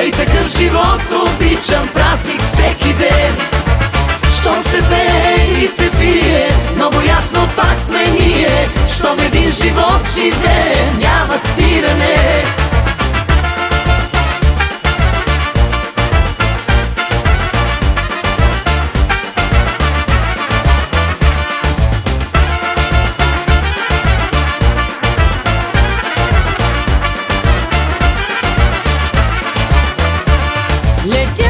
Ей такъв живот обичам празник всеки ден. Щом се пее и се пие Много ясно пак сме ние. Щом един живот живее Let you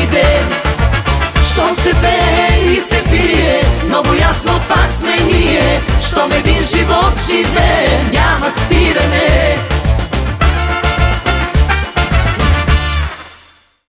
tome din život žive.